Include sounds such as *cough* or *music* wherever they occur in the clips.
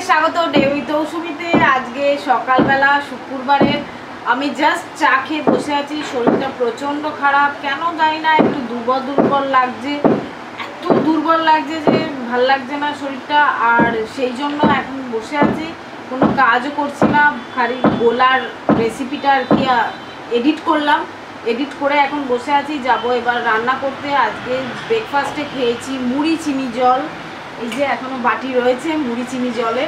স্বাগত। ডেবি তৌসুমিতে আজকে সকালবেলা শুক্রবারের আমি জাস্ট চা খেয়ে বসে আছি। শরীরটা প্রচণ্ড খারাপ। কেন জানি না, একটু দুর্বল দুর্বল লাগছে। এত দুর্বল লাগছে যে ভালো লাগছে না শরীরটা। আর সেই জন্য এখন বসে আছি। কোনো কাজও করছি না। খালি গোলার রেসিপিটা আর কি এডিট করলাম। এডিট করে এখন বসে আছি। যাব এবার রান্না করতে। আজকে ব্রেকফাস্টে খেয়েছি মুড়ি, চিনি, জল। এই যে এখনও বাটি রয়েছে, মুড়ি, চিনি জলে।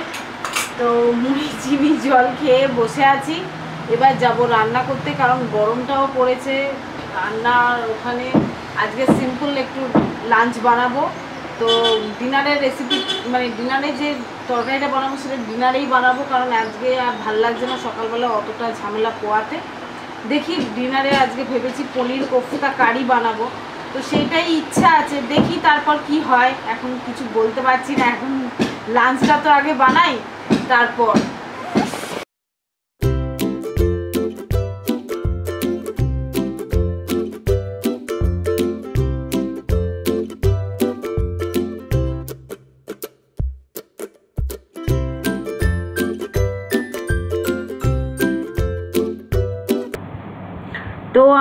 তো মুড়ি, *laughs* চিনি, জল খেয়ে বসে আছি। এবার যাব রান্না করতে, কারণ গরমটাও পড়েছে। রান্নার ওখানে, আজকে সিম্পল একটু লাঞ্চ বানাবো। তো ডিনারের রেসিপি মানে ডিনারে যে তরকারিটা বানাবো, সেটা ডিনারেই বানাবো, কারণ আজকে আর ভালো লাগছে না সকালবেলা অতটা ঝামেলা পোয়াতে। দেখি ডিনারে আজকে ভেবেছি পনির কোফতা কারি বানাবো। তো সেটাই ইচ্ছা আছে, দেখি তারপর কি হয়। এখন কিছু বলতে পারছি না, এখন লাঞ্চটা তো আগে বানাই, তারপর।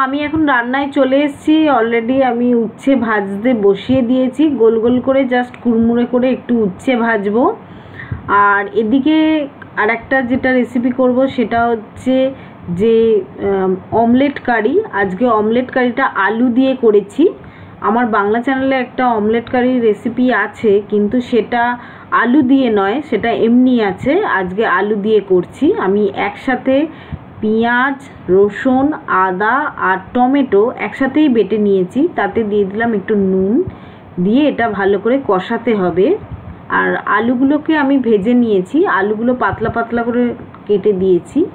আমি এখন রান্নায় চলে এসেছি। অলরেডি আমি উচ্ছে ভাজতে বসিয়ে দিয়েছি। গোল গোল করে জাস্ট কুড়মুড়ে করে একটু উচ্ছে ভাজবো। আর এদিকে আর একটা যেটা রেসিপি করব সেটা হচ্ছে যে অমলেট কারি আজকে অমলেট কারিটা আলু দিয়ে করেছি। আমার বাংলা চ্যানেলে একটা অমলেট কারির রেসিপি আছে, কিন্তু সেটা আলু দিয়ে নয়, সেটা এমনি আছে। আজকে আলু দিয়ে করছি। আমি একসাথে পেঁয়াজ, রসুন, আদা আর টমেটো একসাথেই বেটে নিয়েছি। তাতে দিয়ে দিলাম একটু নুন। দিয়ে এটা ভালো করে কষাতে হবে। আর আলুগুলোকে আমি ভেজে নিয়েছি। আলুগুলো পাতলা পাতলা করে কেটে দিয়েছি।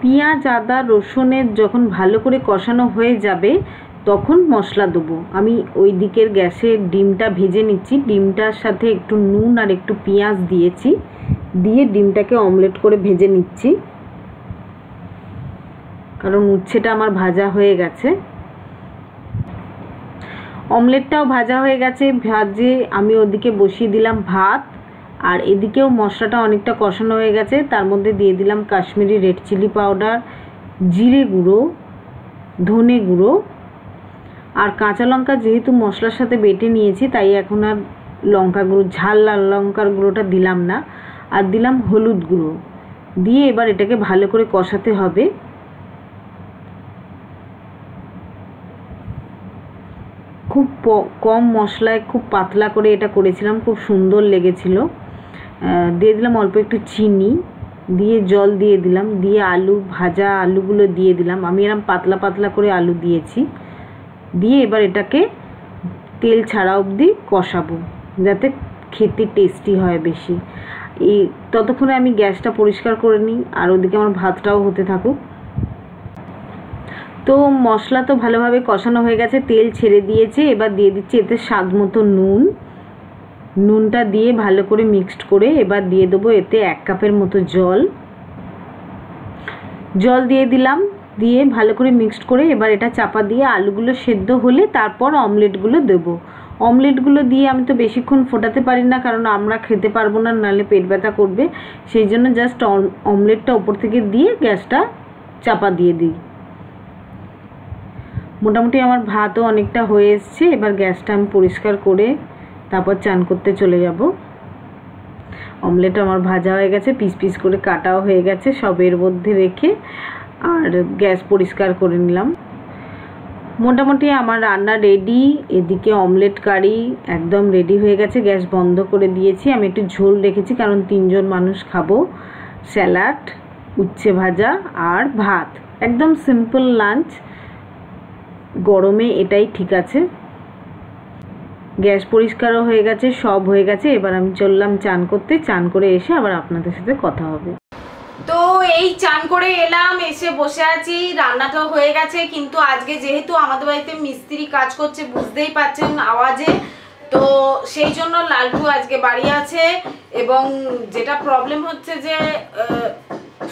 পেঁয়াজ, আদা, রসুনের যখন ভালো করে কষানো হয়ে যাবে, তখন মশলা দেবো। আমি ওই দিকের গ্যাসে ডিমটা ভেজে নিচ্ছি। ডিমটার সাথে একটু নুন আর একটু পেঁয়াজ দিয়েছি। দিয়ে ডিমটাকে অমলেট করে ভেজে নিচ্ছি। কারণ উচ্ছেটা আমার ভাজা হয়ে গেছে। অমলেটটাও ভাজা হয়ে গেছে, ভাজে আমি ওদিকে বসিয়ে দিলাম ভাত। আর এদিকেও মশলাটা অনেকটা কষানো হয়ে গেছে, তার মধ্যে দিয়ে দিলাম কাশ্মীরি রেড চিলি পাউডার, জিরে গুঁড়ো, ধনে গুঁড়ো। আর কাঁচা লঙ্কা যেহেতু মশলার সাথে বেটে নিয়েছি, তাই এখন আর লঙ্কা গুঁড়ো, ঝাল লাল লঙ্কার গুঁড়োটা দিলাম না। আর দিলাম হলুদ গুঁড়ো। দিয়ে এবার এটাকে ভালো করে কষাতে হবে। খুব কম মশলায় খুব পাতলা করে এটা করেছিলাম, খুব সুন্দর লেগেছিল। দিয়ে দিলাম অল্প একটু চিনি, দিয়ে জল দিয়ে দিলাম, দিয়ে আলু, ভাজা আলুগুলো দিয়ে দিলাম। আমি এরম পাতলা পাতলা করে আলু দিয়েছি। দিয়ে এবার এটাকে তেল ছাড়া অবধি কষাবো, যাতে খেতে টেস্টি হয় বেশি। এই ততক্ষণে আমি গ্যাসটা পরিষ্কার করে নিই, আর ওদিকে আমার ভাতটাও হতে থাকুক। তো মশলা তো ভালোভাবে কষানো হয়ে গেছে, তেল ছেড়ে দিয়েছে, এবার দিয়ে দিচ্ছি এতে স্বাদ মতো নুন। নুনটা দিয়ে ভালো করে মিক্সড করে এবার দিয়ে দেবো এতে এক কাপের মতো জল। জল দিয়ে দিলাম, দিয়ে ভালো করে মিক্সড করে এবার এটা চাপা দিয়ে আলুগুলো সেদ্ধ হলে তারপর অমলেটগুলো দেবো। অমলেটগুলো দিয়ে আমি তো বেশিক্ষণ ফোটাতে পারি না, কারণ আমরা খেতে পারব না, নাহলে পেট ব্যথা করবে। সেই জন্য জাস্ট অমলেটটা ওপর থেকে দিয়ে গ্যাসটা চাপা দিয়ে দিই। মোটামুটি আমার ভাতও অনেকটা হয়ে এসছে, এবার গ্যাসটা আমি পরিষ্কার করে তারপর চান করতে চলে যাব। অমলেট আমার ভাজা হয়ে গেছে, পিস পিস করে কাটাও হয়ে গেছে, সবের মধ্যে রেখে, আর গ্যাস পরিষ্কার করে নিলাম। মোটামুটি আমার রান্না রেডি এদিকে অমলেট কারি একদম রেডি হয়ে গেছে, গ্যাস বন্ধ করে দিয়েছি। আমি একটু ঝোল রেখেছি, কারণ তিনজন মানুষ খাব। স্যালাড, উচ্ছে ভাজা আর ভাত। একদম সিম্পল লাঞ্চ গরমে এটাই ঠিক আছে। গ্যাস পরিষ্কারও হয়ে গেছে, সব হয়ে গেছে। এবার আমি চললাম চান করতে। চান করে এসে আবার আপনাদের সাথে কথা হবে। এই চান করে এলাম, এসে বসে আছি রান্নাটা হয়ে গেছে, কিন্তু আজকে যেহেতু আমাদের বাড়িতে মিস্ত্রি কাজ করছে, বুঝতেই পারছেন আওয়াজে, তো সেই জন্য লালটু আজকে বাড়ি আছে এবং যেটা প্রবলেম হচ্ছে যে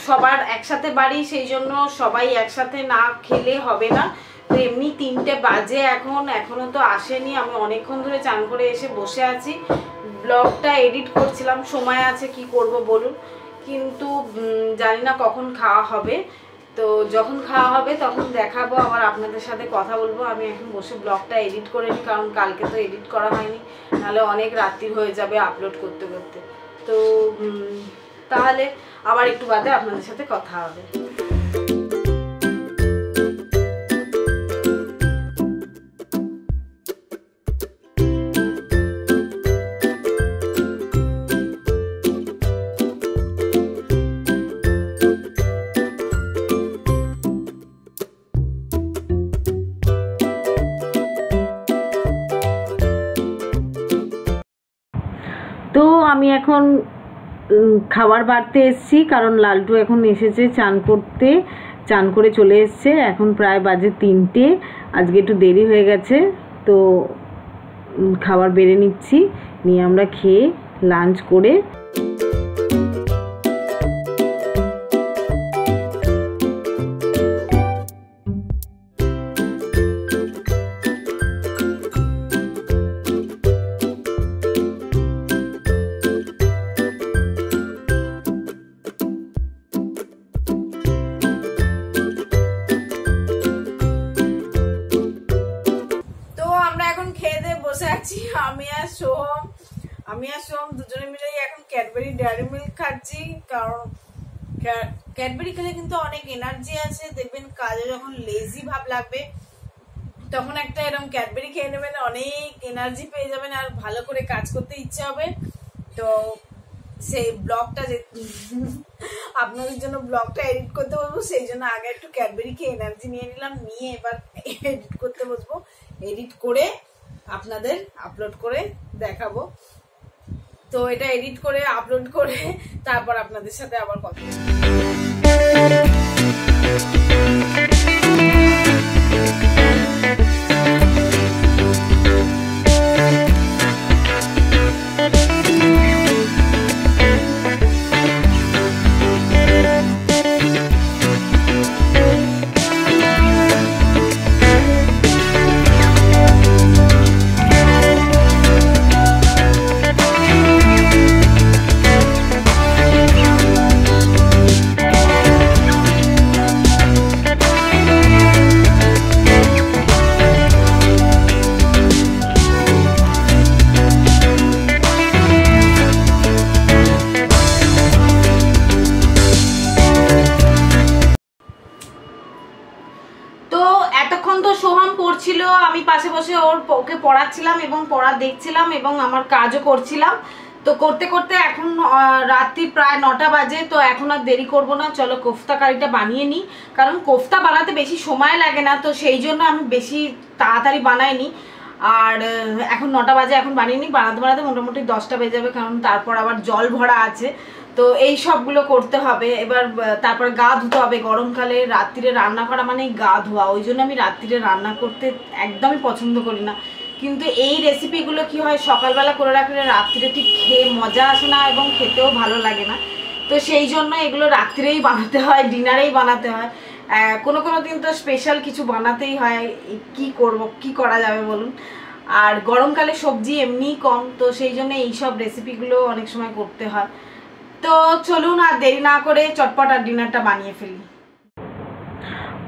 সবার একসাথে বাড়ি, সেই জন্য সবাই একসাথে না খেলে হবে না। তো এমনি তিনটে বাজে এখন এখনও তো আসেনি, আমি অনেকক্ষণ ধরে চান করে এসে বসে আছি। ব্লগটা এডিট করছিলাম, সময় আছে কি করব বলুন? কিন্তু জানি না কখন খাওয়া হবে। তো যখন খাওয়া হবে তখন দেখাবো, আবার আপনাদের সাথে কথা বলব। আমি এখন বসে ব্লগটা এডিট করে নিই, কারণ কালকে তো এডিট করা হয়নি। নাহলে অনেক রাত্রি হয়ে যাবে আপলোড করতে করতে। তো তাহলে আবার একটু বাদে আপনাদের সাথে কথা হবে। আমি এখন খাবার বাড়তে এসেছি, কারণ লালটু এখন এসেছে চান করতে, চান করে চলে এসছে। এখন প্রায় বাজে তিনটে, আজকে একটু দেরি হয়ে গেছে, তো খাবার বেড়ে নিচ্ছি, নিয়ে আমরা খেয়ে লাঞ্চ করে ক্যাডবেরি খেলে কিন্তু অনেক এনার্জি আছে। দেখবেন কাজে যখন লেজি ভাব লাগবে, তখন একটা এরকম ক্যাডবেরি খেয়ে নেবেন, অনেক এনার্জি পেয়ে যাবেন আর ভালো করে কাজ করতে ইচ্ছে হবে। তো সেই ব্লগটা যে আপনাদের জন্য ব্লগটা এডিট করতে বসবো, সেই জন্য আগে একটু ক্যাডবেরি খেয়ে এনার্জি নিয়ে নিলাম, নিয়ে এবার এডিট করতে বসবো। এডিট করে আপনাদের আপলোড করে দেখাবো। তো এটা এডিট করে আপলোড করে তারপর আপনাদের সাথে আবার কথা Thank তো বসে ওর ওকে পড়াচ্ছিলাম এবং পড়া দেখছিলাম এবং আমার কাজও করছিলাম। তো করতে করতে এখন রাত্রি প্রায় নটা বাজে, তো এখন আর দেরি করব না। চলো কোফতা কারিটা বানিয়ে নিই। কারণ কোফতা বানাতে বেশি সময় লাগে না, তো সেই জন্য আমি বেশি তাড়াতাড়ি বানাইনি। আর এখন নটা বাজে, এখন বানিয়ে নিই। বানাতে বানাতে মোটামুটি দশটা বেজে যাবে, কারণ তারপর আবার জল ভরা আছে। তো এই সবগুলো করতে হবে। এবার তারপর গা ধুতে হবে। গরমকালে রাত্রিরে রান্না করা মানে গা ধোয়া। ওই জন্য আমি রাত্রিরে রান্না করতে একদমই পছন্দ করি না। কিন্তু এই রেসিপিগুলো কি হয়, সকালবেলা করে রাখলে রাত্রিরে ঠিক খেয়ে মজা আসে না এবং খেতেও ভালো লাগে না। তো সেই জন্য এগুলো রাত্রিরেই বানাতে হয়, ডিনারেই বানাতে হয়। কোনো কোনো দিন তো স্পেশাল কিছু বানাতেই হয়। কি করব, কি করা যাবে বলুন? আর গরমকালে সবজি এমনিই কম, তো সেই জন্য এইসব রেসিপিগুলো অনেক সময় করতে হয়। তো চলুন আর দেরি না করে চটপট আর ডিনারটা বানিয়ে ফেলি।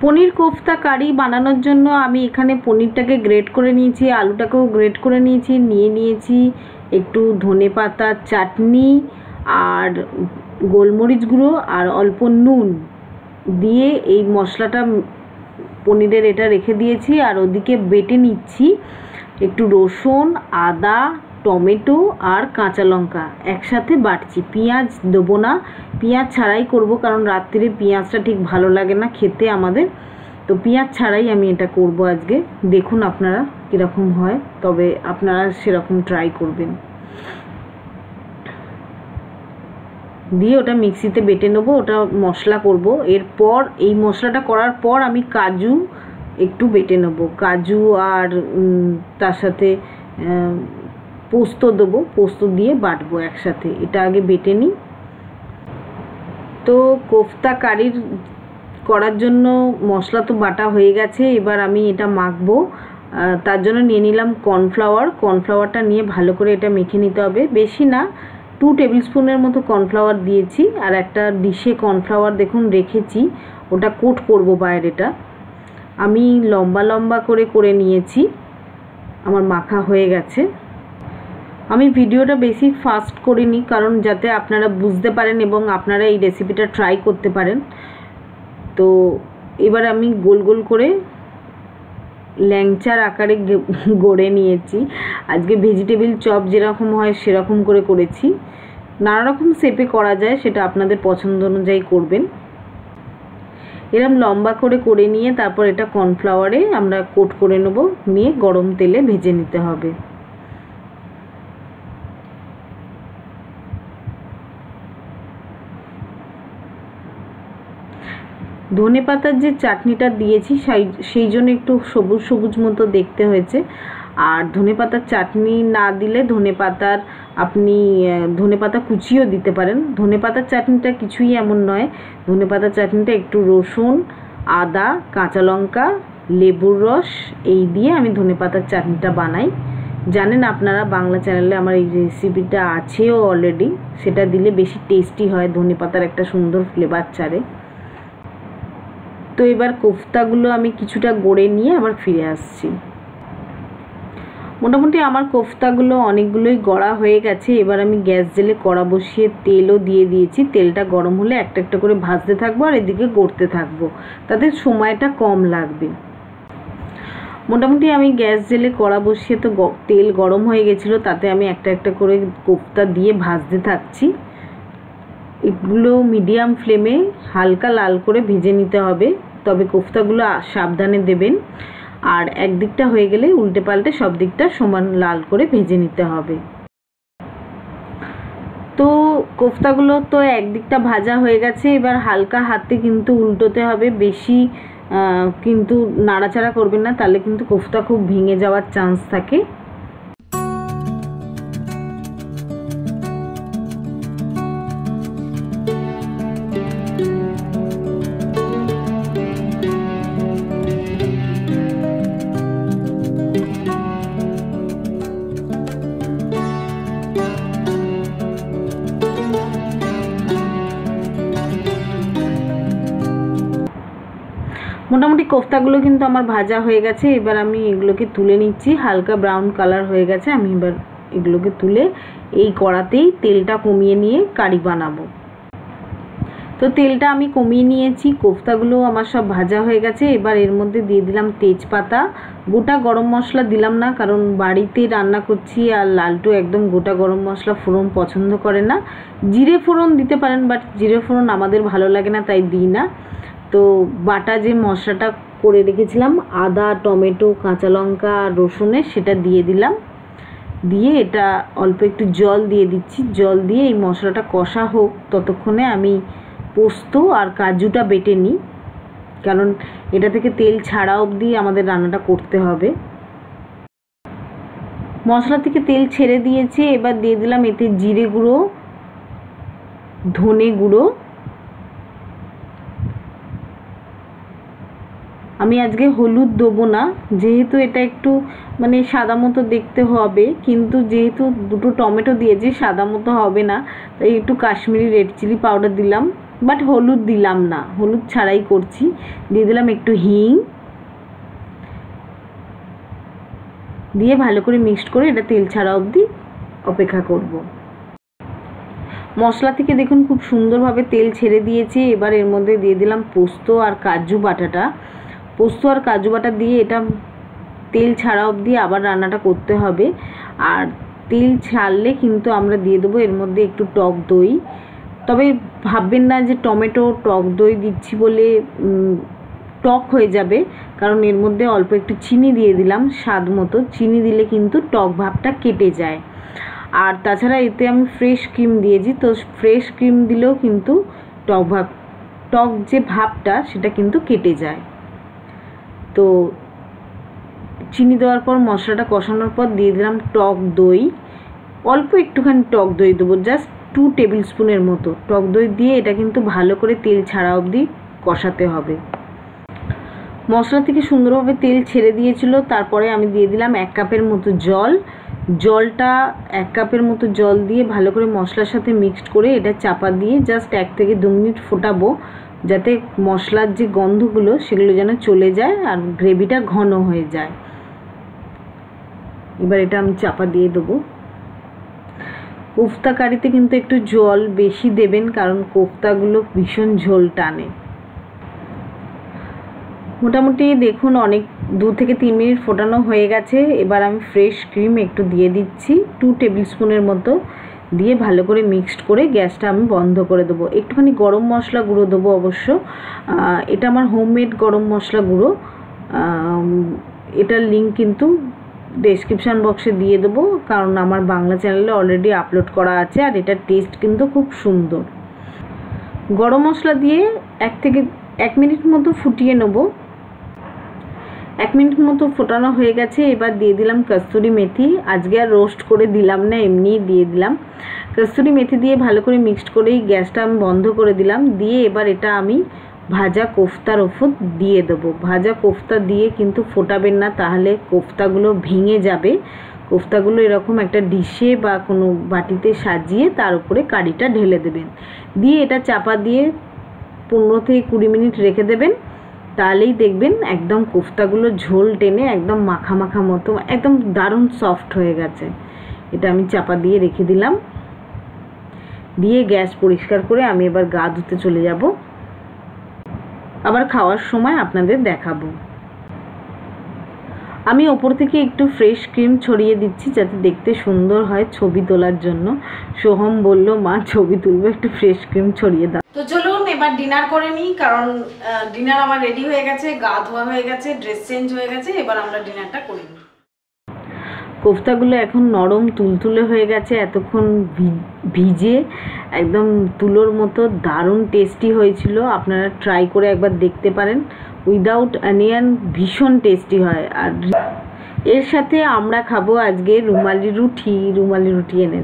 পনির কোফতা কারি বানানোর জন্য আমি এখানে পনিরটাকে গ্রেট করে নিয়েছি, আলুটাকেও গ্রেট করে নিয়েছি, নিয়ে নিয়েছি একটু ধনে পাতার চাটনি আর গোলমরিচ গুঁড়ো আর অল্প নুন দিয়ে এই মশলাটা পনিরের এটা রেখে দিয়েছি আর ওদিকে বেটে নিচ্ছি একটু রসুন, আদা টমেটো আর কাঁচা লঙ্কা। একসাথে বাটছি। পেঁয়াজ দেবো না। পেঁয়াজ ছাড়াই করব কারণ রাত্রিরে পেঁয়াজটা ঠিক ভালো লাগে না খেতে আমাদের। তো পেঁয়াজ ছাড়াই আমি এটা করব আজকে। দেখুন আপনারা কীরকম হয়। তবে আপনারা সেরকম ট্রাই করবেন। দিয়ে ওটা মিক্সিতে বেটে নেব। ওটা মশলা করব। এরপর এই মশলাটা করার পর আমি কাজু একটু বেটে নেব। কাজু আর তার সাথে পোস্ত দেবো, পোস্ত দিয়ে বাটবো একসাথে। এটা আগে বেটে নিই। তো কোফতা কারির করার জন্য মশলা তো বাটা হয়ে গেছে, এবার আমি এটা মাখবো। তার জন্য নিয়ে নিলাম কর্নফ্লাওয়ার। কর্নফ্লাওয়ারটা নিয়ে ভালো করে এটা মেখে নিতে হবে। বেশি না, টু টেবিল স্পুনের মতো কর্নফ্লাওয়ার দিয়েছি, আর একটা ডিশে কর্নফ্লাওয়ার দেখুন রেখেছি, ওটা কোট করব বাইরেটা। আমি লম্বা লম্বা করে করে নিয়েছি, আমার মাখা হয়ে গেছে। আমি ভিডিওটা বেশি ফাস্ট করিনি, কারণ যাতে আপনারা বুঝতে পারেন এবং আপনারা এই রেসিপিটা ট্রাই করতে পারেন। তো এবার আমি গোল গোল করে ল্যাংচার আকারে গড়ে নিয়েছি। আজকে ভেজিটেবিল চপ যেরকম হয় সেরকম করে করেছি। নানা রকম শেপে করা যায়, সেটা আপনাদের পছন্দ অনুযায়ী করবেন। এরম লম্বা করে করে নিয়ে তারপর এটা কর্নফ্লাওয়ারে আমরা কোট করে নেব, নিয়ে গরম তেলে ভেজে নিতে হবে। ধনে পাতার যে চাটনিটা দিয়েছি, সেই জন্য একটু সবুজ সবুজ মতো দেখতে হয়েছে। আর ধনে পাতার চাটনি না দিলে ধনে পাতার আপনি ধনে পাতা কুচিও দিতে পারেন। ধনে পাতার চাটনিটা কিছুই এমন নয়। ধনে পাতার চাটনিটা একটু রসুন, আদা, কাঁচা লঙ্কা, লেবুর রস, এই দিয়ে আমি ধনে পাতার চাটনিটা বানাই। জানেন আপনারা বাংলা চ্যানেলে আমার এই রেসিপিটা আছেও অলরেডি সেটা দিলে বেশি টেস্টি হয়, ধনে পাতার একটা সুন্দর ফ্লেভার ছাড়ে। তো এবার কোফতাগুলো আমি কিছুটা গড়ে নিয়ে আবার ফিরে আসছি। মোটামুটি আমার কোফতাগুলো অনেকগুলোই গড়া হয়ে গেছে। এবার আমি গ্যাস জেলে কড়া বসিয়ে তেলও দিয়ে দিয়েছি। তেলটা গরম হলে একটা একটা করে ভাজতে থাকব আর এদিকে গড়তে থাকব। তাতে সময়টা কম লাগবে। মোটামুটি আমি গ্যাস জেলে কড়া বসিয়ে তো তেল গরম হয়ে গেছিল, তাতে আমি একটা একটা করে কোফতা দিয়ে ভাজতে থাকছি। এগুলো মিডিয়াম ফ্লেমে হালকা লাল করে ভেজে নিতে হবে। তবে কোফতাগুলো সাবধানে দেবেন। আর একদিকটা হয়ে গেলে উল্টে পাল্টে সব দিকটা সমান লাল করে ভেজে নিতে হবে। তো কোফতাগুলো তো একদিকটা ভাজা হয়ে গেছে, এবার হালকা হাতে কিন্তু উল্টোতে হবে। বেশি কিন্তু নাড়াচাড়া করবেন না, তাহলে কিন্তু কোফতা খুব ভেঙে যাওয়ার চান্স থাকে। মোটামুটি কোফতাগুলো কিন্তু আমার ভাজা হয়ে গেছে, এবার আমি এগুলোকে তুলে নিচ্ছি, হালকা ব্রাউন কালার হয়ে গেছে, আমি এবার এগুলোকে তুলে এই কড়াতেই তেলটা কমিয়ে নিয়ে কারি বানাবো। তো তেলটা আমি কমিয়ে নিয়েছি, কোফতাগুলো আমার সব ভাজা হয়ে গেছে, এবার এর মধ্যে দিয়ে দিলাম তেজপাতা, গোটা গরম মশলা দিলাম না, কারণ বাড়িতে রান্না করছি আর লালটু একদম গোটা গরম মশলা ফোড়ন পছন্দ করে না। জিরে ফোড়ন দিতে পারেন বাট জিরে ফোড়ন আমাদের ভালো লাগে না, তাই দিই না। তো বাটা যে মশলাটা করে রেখেছিলাম, আদা, টমেটো, কাঁচা লঙ্কা, রসুনে সেটা দিয়ে দিলাম। দিয়ে এটা অল্প একটু জল দিয়ে দিচ্ছি। জল দিয়ে এই মশলাটা কষা হোক ততক্ষণে আমি পোস্ত আর কাজুটা বেটে নিই। কারণ এটা থেকে তেল ছাড়া অবধি আমাদের রান্নাটা করতে হবে। মশলা থেকে তেল ছেড়ে দিয়েছে। এবার দিয়ে দিলাম এতে জিরে গুঁড়ো, ধনে গুঁড়ো আমি আজকে হলুদ দেবো না, যেহেতু এটা একটু মানে সাদা মতো দেখতে হবে, কিন্তু যেহেতু দুটো টমেটো দিয়েছি, সাদা মতো হবে না, তাই একটু কাশ্মীরি রেড চিলি পাউডার দিলাম, বাট হলুদ দিলাম না, হলুদ ছাড়াই করছি, দিয়ে দিলাম একটু হিং, দিয়ে ভালো করে মিক্সড করে এটা তেল ছাড়া অবধি অপেক্ষা করব। মশলা থেকে দেখুন খুব সুন্দরভাবে তেল ছেড়ে দিয়েছে, এবার এর মধ্যে দিয়ে দিলাম পোস্ত আর কাজু বাটাটা। পোস্ত আর কাজু বাটা দিয়ে এটা তেল ছাড়া অবধি আবার রান্নাটা করতে হবে। আর তেল ছাড়লে কিন্তু আমরা দিয়ে দেবো এর মধ্যে একটু টক দই। তবে ভাববেন না যে টমেটো, টক দই দিচ্ছি বলে টক হয়ে যাবে। কারণ এর মধ্যে অল্প একটু চিনি দিয়ে দিলাম স্বাদ মতো। চিনি দিলে কিন্তু টক ভাবটা কেটে যায়। আর তাছাড়া এতে আমি ফ্রেশ ক্রিম দিয়েছি। তো ফ্রেশ ক্রিম দিলেও কিন্তু টক ভাব, টক যে ভাবটা সেটা কিন্তু কেটে যায়। তো চিনি দেওয়ার পর মশলাটা কষানোর পর দিয়ে দিলাম টক দই। অল্প একটুখানি টক দই দেবো জাস্ট টু টেবিল স্পুনের মতো। টক দই দিয়ে এটা কিন্তু ভালো করে তেল ছাড়া অবধি কষাতে হবে। মশলা থেকে সুন্দরভাবে তেল ছেড়ে দিয়েছিল, তারপরে আমি দিয়ে দিলাম এক কাপের মতো জল। জলটা এক কাপের মতো জল দিয়ে ভালো করে মশলার সাথে মিক্সড করে এটা চাপা দিয়ে জাস্ট এক থেকে দু মিনিট ফোটাবো। যাতে মশলার যে গন্ধগুলো সেগুলো যেন চলে যায় আর গ্রেভিটা ঘন হয়ে যায়। এবার এটা আমি চাপা দিয়ে দেবো। কোফতা কারিতে কিন্তু একটু জল বেশি দেবেন কারণ কোফতাগুলো ভীষণ ঝোল টানে। মোটামুটি দেখুন অনেক, দু থেকে তিন মিনিট ফোটানো হয়ে গেছে। এবার আমি ফ্রেশ ক্রিম একটু দিয়ে দিচ্ছি, টু টেবিল স্পুনের মতো। দিয়ে ভালো করে মিক্সড করে গ্যাসটা আমি বন্ধ করে দেবো। একটুখানি গরম মশলা গুঁড়ো দেবো অবশ্য। এটা আমার হোমমেড গরম মশলা গুঁড়ো। এটার লিঙ্ক কিন্তু ডেসক্রিপশান বক্সে দিয়ে দেবো, কারণ আমার বাংলা চ্যানেলে অলরেডি আপলোড করা আছে আর এটার টেস্ট কিন্তু খুব সুন্দর। গরম মশলা দিয়ে এক থেকে এক মিনিট মতো ফুটিয়ে নেব। এক মিনিট মতো ফোটানো হয়ে গেছে, এবার দিয়ে দিলাম কস্তুরি মেথি। আজকে আর রোস্ট করে দিলাম না, এমনিই দিয়ে দিলাম। কস্তুরি মেথি দিয়ে ভালো করে মিক্সড করেই গ্যাসটা আমি বন্ধ করে দিলাম। দিয়ে এবার এটা আমি ভাজা কোফতার ওপর দিয়ে দেবো। ভাজা কোফতা দিয়ে কিন্তু ফোটাবেন না, তাহলে কোফতাগুলো ভেঙে যাবে। কোফতাগুলো এরকম একটা ডিশে বা কোনো বাটিতে সাজিয়ে তার উপরে কারিটা ঢেলে দেবেন। দিয়ে এটা চাপা দিয়ে পনেরো থেকে কুড়ি মিনিট রেখে দেবেন। তাহলেই দেখবেন একদম কোফতাগুলো ঝোল টেনে একদম মাখা মাখা মতো, একদম দারুণ সফট হয়ে গেছে। এটা আমি চাপা দিয়ে রেখে দিলাম। দিয়ে গ্যাস পরিষ্কার করে আমি এবার গা ধুতে চলে যাব। আবার খাওয়ার সময় আপনাদের দেখাবো। আমি ওপর থেকে একটু ফ্রেশ ক্রিম ছড়িয়ে দিচ্ছি যাতে দেখতে সুন্দর হয় ছবি তোলার জন্য। সোহম বলল মা ছবি তুলবো একটু ফ্রেশ ক্রিম ছড়িয়ে দাও। তো চলুন এবার ডিনার করে নিই কারণ ডিনার আমার রেডি হয়ে গেছে গা ধোয়া হয়ে গেছে ড্রেস চেঞ্জ হয়ে গেছে এবার আমরা ডিনারটা করি কোফতাগুলো এখন নরম তুলতুলে হয়ে গেছে এতক্ষণ ভিজে একদম তুলোর মতো দারুণ টেস্টি হয়েছিল। আপনারা ট্রাই করে একবার দেখতে পারেন। উইদাউট অনিয়ন ভীষণ টেস্টি হয়। আর এর সাথে আমরা খাব আজকে রুমালি রুটি রুমালি রুটি এনে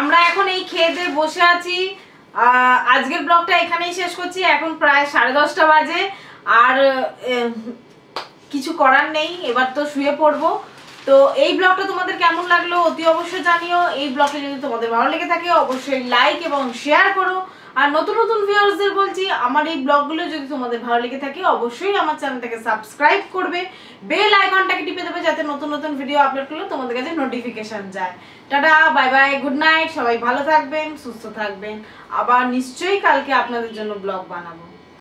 আমরা এখন এই খেয়ে বসে আছি। আজকের ব্লগটা এখানেই শেষ করছি। এখন প্রায় সাড়ে দশটা বাজে। আর কিছু করার নেই। এবার তো শুয়ে পড়ব। তো এই ব্লগটা তোমাদের কেমন লাগল অতি অবশ্যই জানিও। এই ব্লগটা যদি তোমাদের ভালো লেগে থাকে, অবশ্যই লাইক এবং শেয়ার করো। আর নতুন নতুন ভিউয়ার্সদের বলছি, আমার এই ব্লগগুলো যদি তোমাদের ভালো লেগে থাকে, অবশ্যই আমার চ্যানেলটাকে সাবস্ক্রাইব করবে। বেল আইকনটাকে টিপে দেবে যাতে নতুন নতুন ভিডিও আপলোড করলে তোমাদের কাছে নোটিফিকেশন যায়। Tata bye bye good night সবাই ভালো থাকবেন, সুস্থ থাকবেন। আবার নিশ্চয়ই কালকে আপনাদের জন্য ব্লগ বানাবো।